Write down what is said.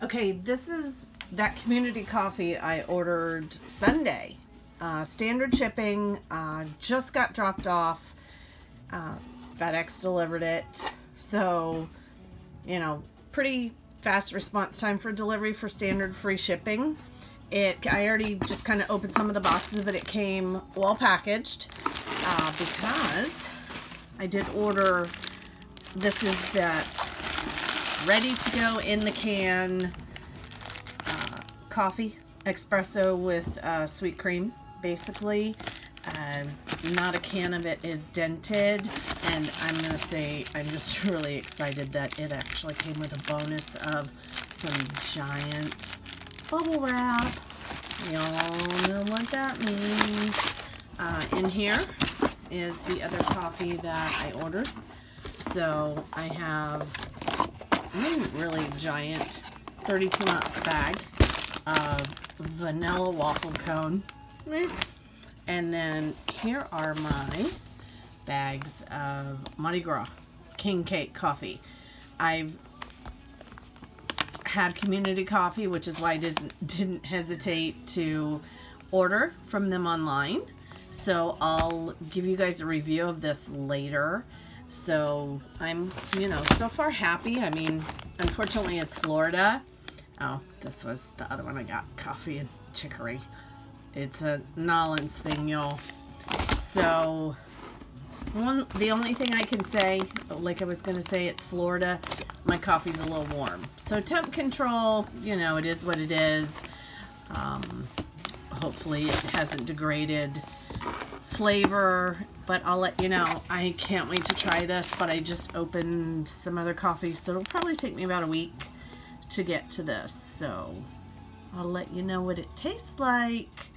Okay, this is that community coffee I ordered Sunday. Uh, standard shipping, uh, just got dropped off. Uh, FedEx delivered it. So, you know, pretty fast response time for delivery for standard free shipping. It, I already just kind of opened some of the boxes, but it came well packaged uh, because I did order, this is that ready to go in the can uh, coffee espresso with uh, sweet cream basically. And not a can of it is dented and I'm gonna say I'm just really excited that it actually came with a bonus of some giant bubble wrap. Y'all know what that means. Uh, in here is the other coffee that I ordered. So I have really giant 32 ounce bag of vanilla waffle cone. And then here are my bags of Mardi Gras King Cake coffee. I've had community coffee, which is why I didn't, didn't hesitate to order from them online. So I'll give you guys a review of this later. So I'm, you know, so far happy. I mean, unfortunately it's Florida. Oh, this was the other one I got, coffee and chicory. It's a Nollins thing, y'all. So, one, the only thing I can say, like I was going to say, it's Florida. My coffee's a little warm. So temp control, you know, it is what it is. Um, hopefully it hasn't degraded flavor, but I'll let you know. I can't wait to try this, but I just opened some other coffee, so it'll probably take me about a week to get to this. So I'll let you know what it tastes like.